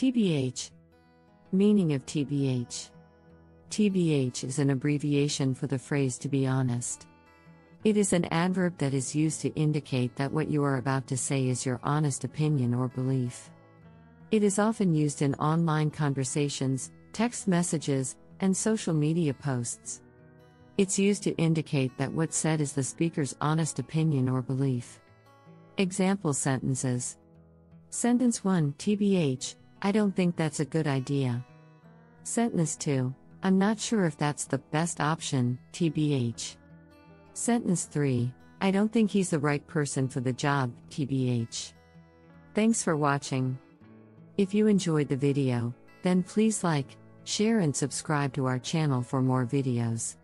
TBH. Meaning of TBH. TBH is an abbreviation for the phrase to be honest. It is an adverb that is used to indicate that what you are about to say is your honest opinion or belief. It is often used in online conversations, text messages, and social media posts. It's used to indicate that what's said is the speaker's honest opinion or belief. Example sentences Sentence 1 TBH, I don't think that's a good idea. Sentence 2 I'm not sure if that's the best option, TBH. Sentence 3 I don't think he's the right person for the job, TBH. Thanks for watching. If you enjoyed the video, then please like, share, and subscribe to our channel for more videos.